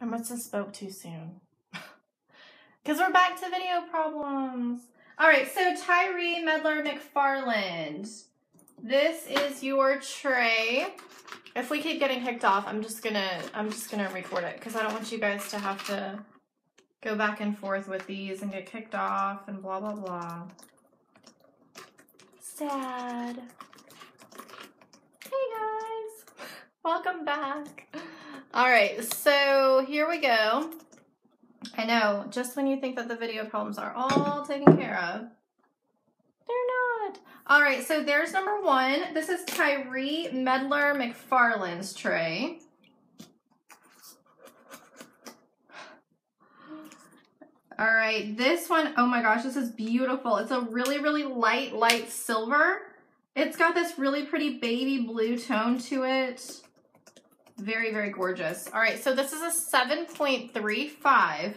I must have spoke too soon. Because we're back to video problems. All right, so Tyree Medler McFarland. This is your tray. If we keep getting kicked off, I'm just gonna I'm just gonna record it because I don't want you guys to have to go back and forth with these and get kicked off and blah blah blah. Sad. Hey guys, welcome back. All right, so here we go. I know, just when you think that the video problems are all taken care of, they're not. All right, so there's number one. This is Tyree Medler McFarland's tray. All right, this one, oh my gosh, this is beautiful. It's a really, really light, light silver. It's got this really pretty baby blue tone to it. Very, very gorgeous. All right, so this is a 7.35